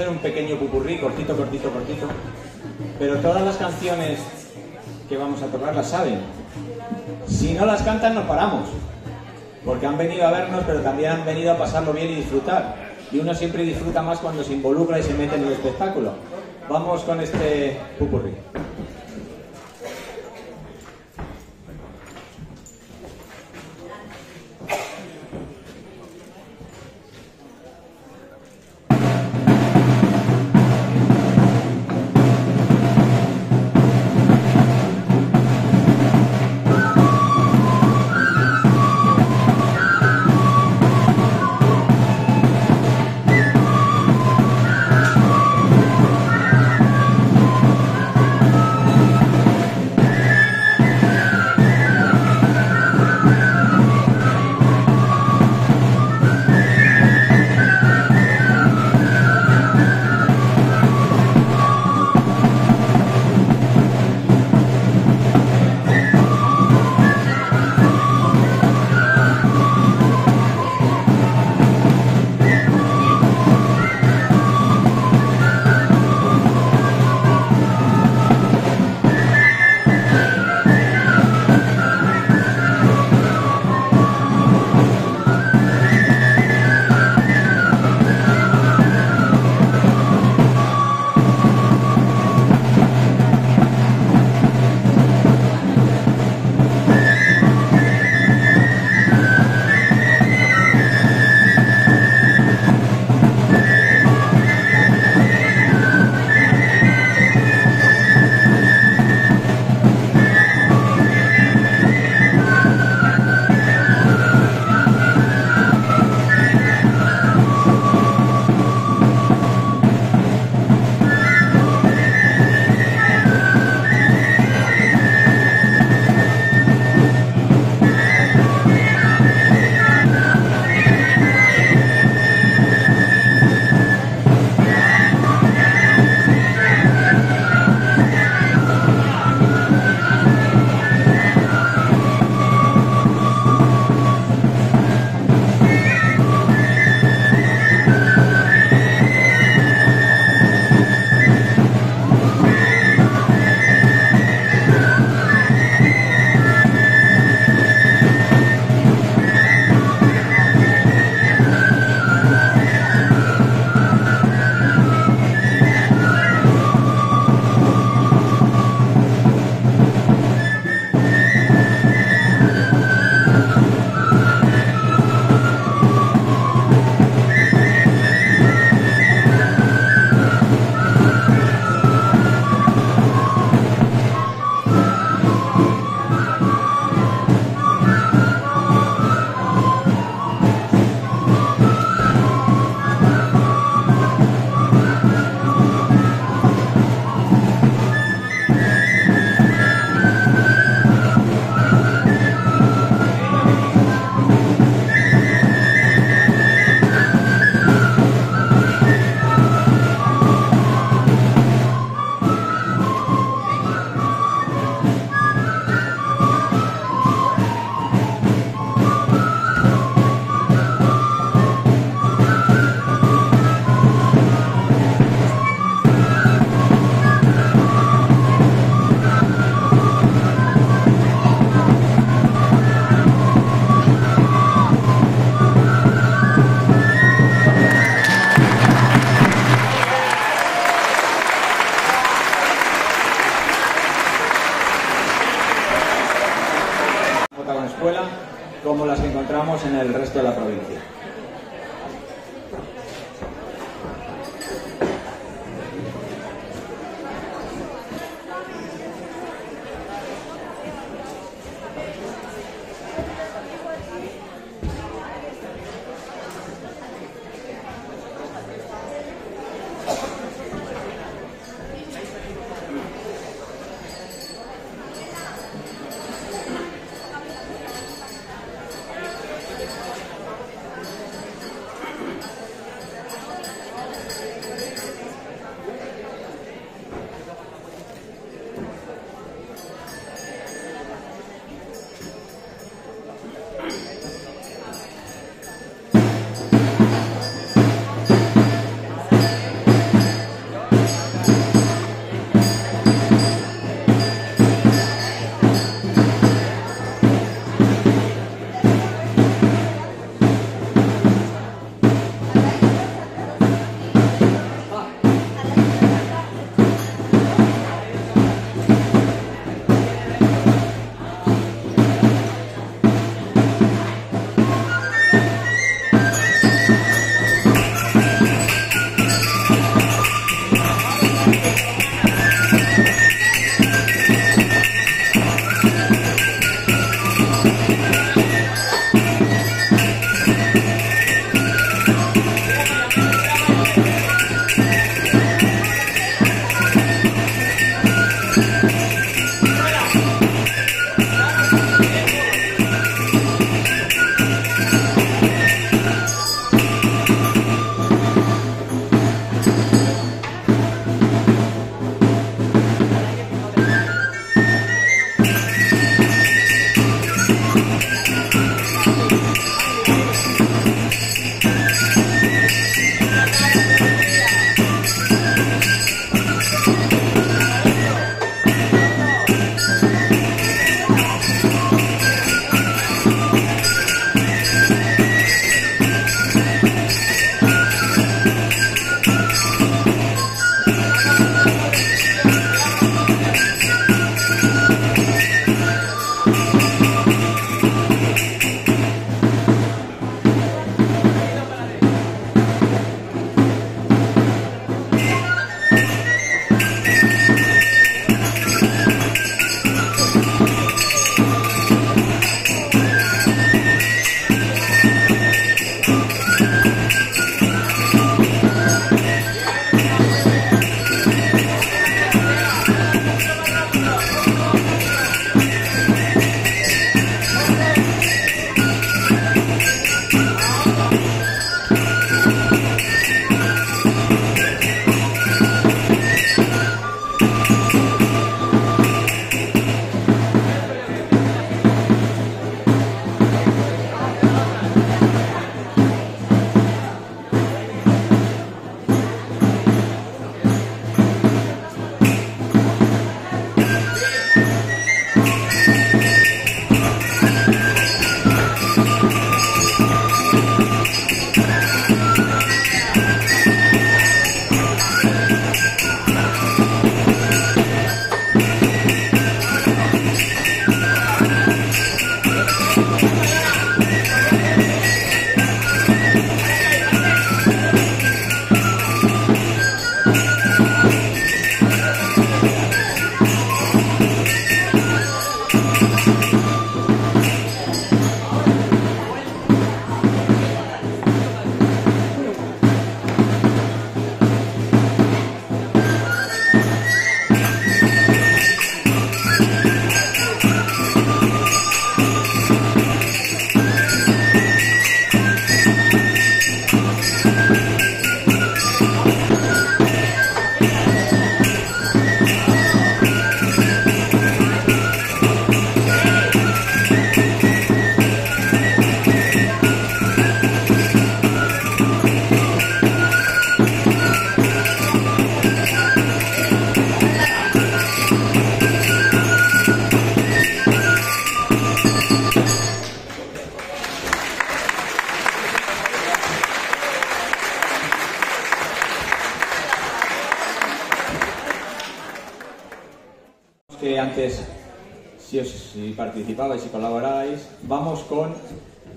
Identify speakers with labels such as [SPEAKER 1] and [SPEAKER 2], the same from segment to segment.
[SPEAKER 1] hacer un pequeño pupurrí, cortito, cortito, cortito. Pero todas las canciones que vamos a tocar las saben. Si no las cantan, nos paramos. Porque han venido a vernos, pero también han venido a pasarlo bien y disfrutar. Y uno siempre disfruta más cuando se involucra y se mete en el espectáculo. Vamos con este pupurrí. El resto de la provincia.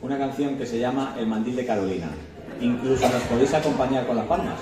[SPEAKER 1] Una canción que se llama El mandil de Carolina. Incluso nos podéis acompañar con las palmas.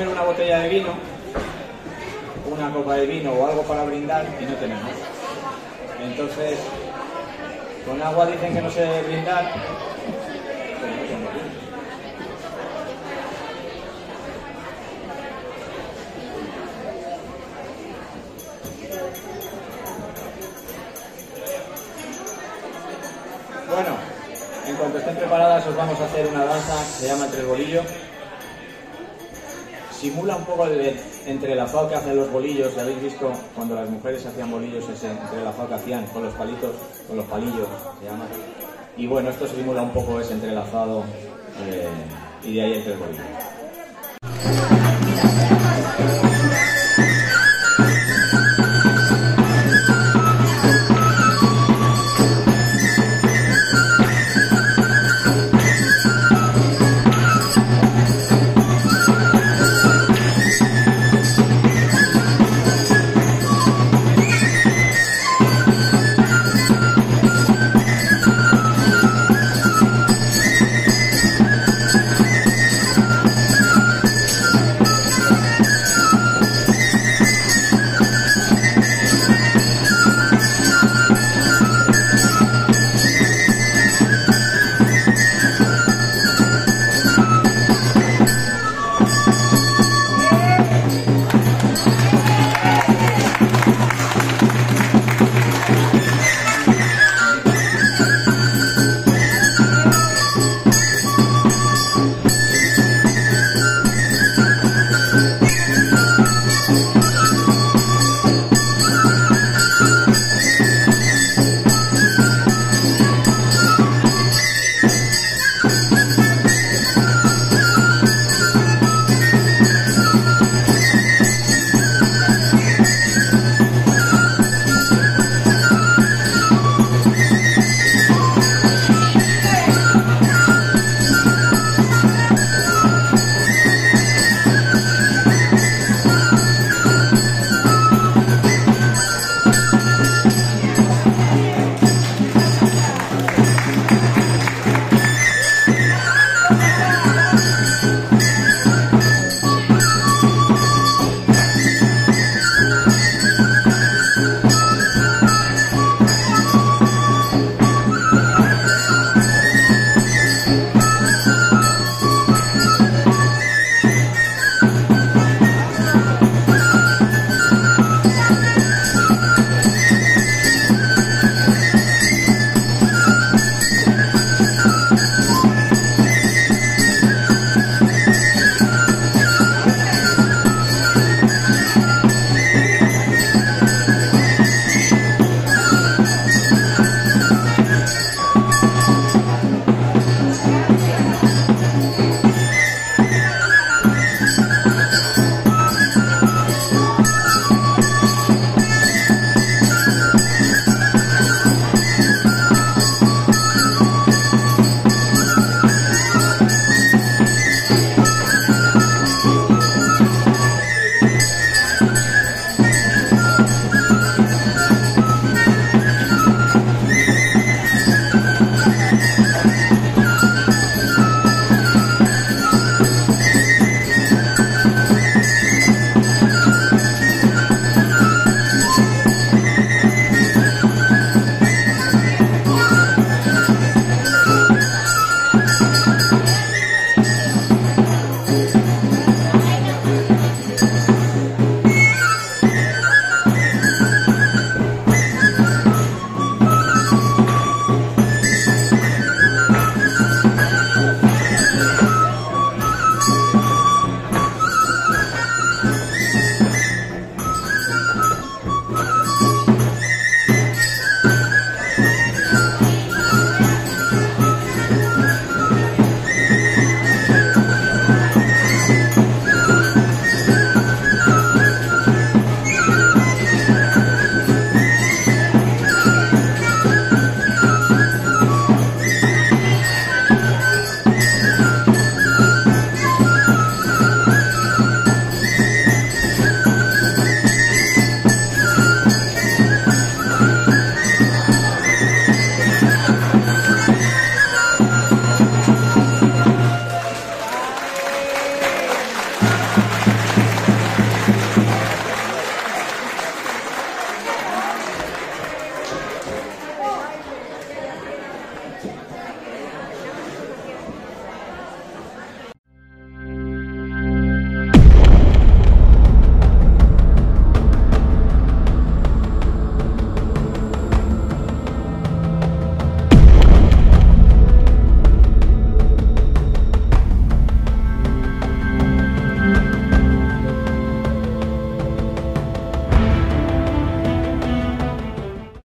[SPEAKER 1] Una botella de vino, una copa de vino o algo para brindar y no tenemos. Entonces, con agua dicen que no se debe brindar, vino. Bueno, en cuanto estén preparadas os vamos a hacer una danza que se llama el bolillo. Simula un poco el entrelazado que hacen los bolillos. Habéis visto cuando las mujeres hacían bolillos ese entrelazado que hacían con los palitos, con los palillos, se llama. Y bueno, esto simula un poco ese entrelazado eh, y de ahí el tres bolillo.